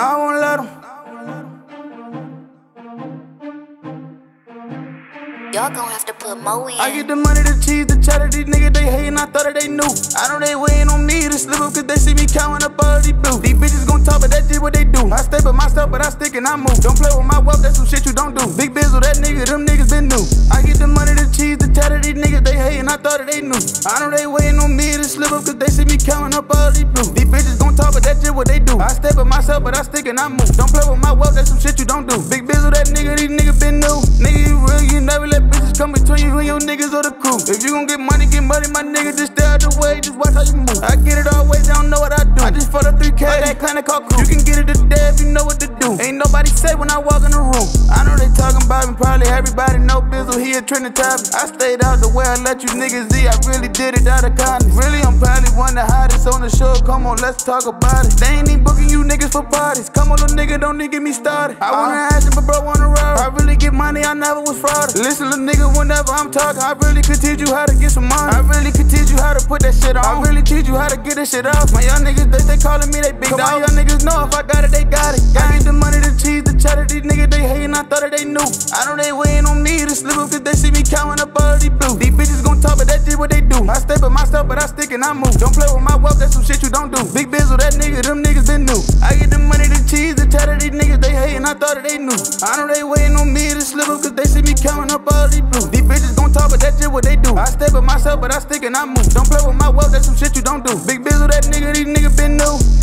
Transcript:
I won't let them. Y'all gon' have to put more in. I get the money, the cheese, the cheddar. These niggas they hatin', I thought that they knew. I know they waiting on me to slip up, cause they see me counting up all these blue. These bitches gon' talk, but that's just what they do. I stay by myself, but I stick and I move. Don't play with my wealth, that's some shit you don't do. Big Bizzle, that nigga, them niggas been new. I get the money, the cheese, the cheddar. These niggas they hatin', I thought that they knew. I know they waiting on me to slip up, cause they see me counting up all these blue. These bitches gon' talk, but that's just what they do. I stay by myself, but I stick and I move. Don't play with my wealth, that's some shit you don't do. Big Bizzle, that nigga, these niggas been new. Nigga, you real, you never let bitches come between you and your niggas or the crew. If you gon' get money, get money, my nigga, just stay out the way, just watch how you move. I get it always, they don't know what I do. I just fucked up 3K, like that clinic called. You can get it today if you know to do. Ain't nobody safe when I walk in the room. I know they talking about me, probably everybody know Bizzle, he a topic. I stayed out the way, I let you niggas see, I really did it out of kindness. Really, I'm probably one of the hottest on the show, come on, let's talk about it. They ain't even booking you niggas for parties. Come on, little nigga, don't need get me started. I wanna ask you, but bro, wanna ride. I really get money, I never was fraud. Listen, little nigga, whenever I'm talking, I really could teach you how to get some money. I really could teach you how to put that shit on. I really teach you how to get this shit off. My young niggas, they, they calling me they big dog. My young niggas know if I got it, they got it. I know they waiting on me to slip up, cause they see me counting up all these blue. These bitches gon' talk, but that's just what they do. I stay by myself, but I stick and I move. Don't play with my wealth, that's some shit you don't do. Big Bizzle, that nigga, them niggas been new. I get the money, the cheese, the cheddar. These niggas, they hating, I thought that they knew. I know they waiting on me to slip up, cause they see me counting up all these blue. These bitches gon' talk, but that's just what they do. I stay by myself, but I stick and I move. Don't play with my wealth, that's some shit you don't do. Big Bizzle, that nigga, these niggas been new.